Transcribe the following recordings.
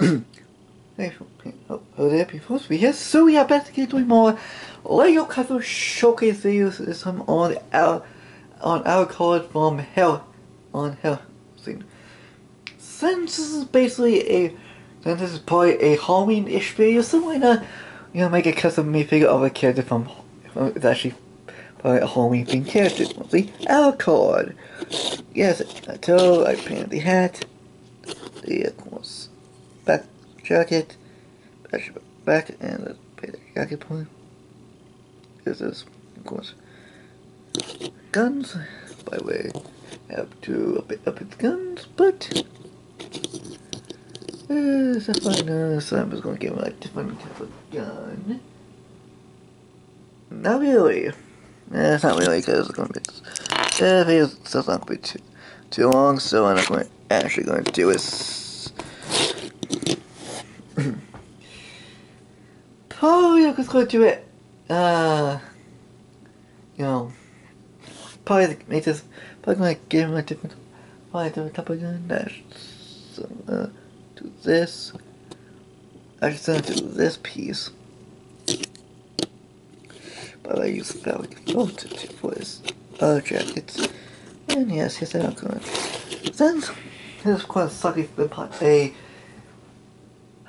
hey, oh, there people to be here. So yeah, basically doing more Lego Castle showcase videos this time um, on our on Alucard from Hell on Hell scene. Since this is basically a since this is probably a Halloween-ish video, so why not you know make a custom minifigure of a character from it's actually probably a Halloween themed character. Mostly Alucard. Yes, I told I painted the hat. The of course back jacket, back, back and the jacket point. This is of course guns. By the way, have to up up its guns, but uh, so fine. Uh, so I'm just gonna give a different type of gun. Not really. Eh, it's not really because it's gonna be. Uh, not gonna be too too long, so I'm not going actually going to do is probably going to do it. Uh, you know, probably make this probably to give him a different, probably a of gun. That's so, uh, do this. I just to do this piece. But I use fabric filter for his other jackets. And yes, yes, I'm going. Since this is quite a sucky for a,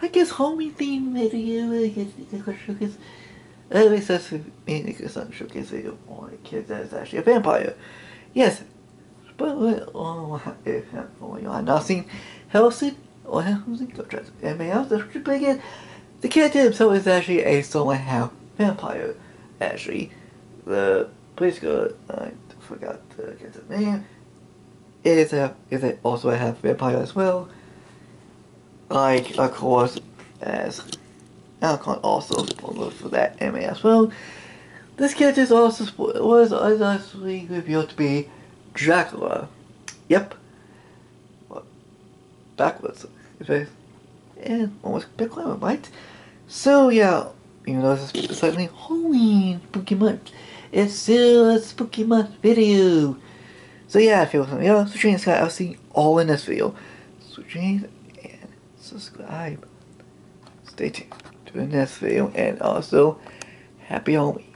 guess homie theme video. I showcase. At least that's me. It's not a showcase video for a kid that's actually a vampire. Yes, but oh, if oh, you have not seen Hellsing or oh, Hellsing, go try anybody else. Pretty again. The character himself is actually a somehow vampire. Actually, the police go. I forgot to get the name. Is a is it also a half vampire as well? Like of course as Alucard also spoiled for that anime as well. This character is also was actually revealed to be Dracula. Yep. What? Backwards. And eh, almost big climate, right? So yeah, even though this is slightly Halloween spooky month, it's still a spooky month video. So yeah, if you want something else, switch Sky, I'll see all in this video. Switch and subscribe. Stay tuned to the next video and also happy Halloween.